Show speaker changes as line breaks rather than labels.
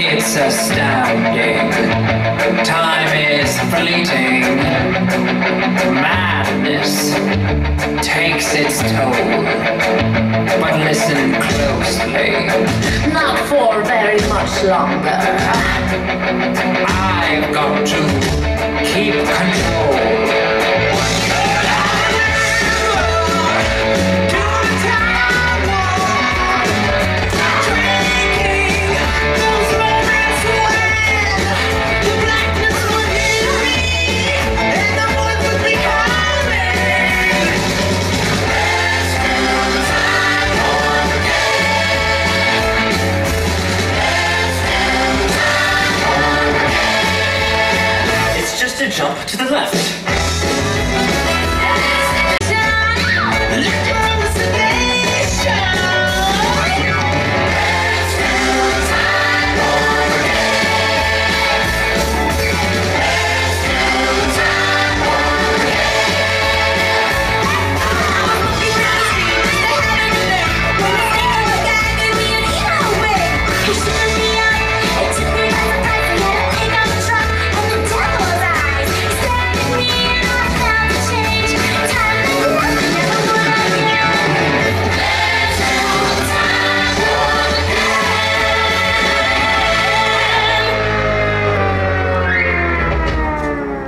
It's astounding. Time is fleeting. Madness takes its toll. But listen closely.
Not for very much longer.
I've
jump to the left.